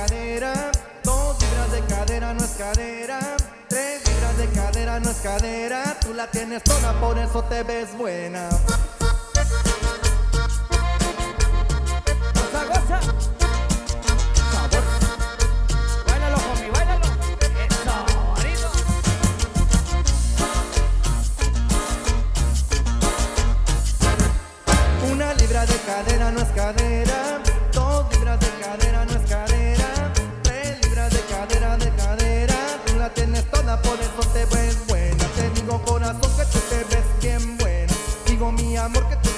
cadera, dos libras de cadera no es cadera, tres libras de cadera no es cadera, tú la tienes toda, por eso te ves buena. Cadera no es cadera, amor que te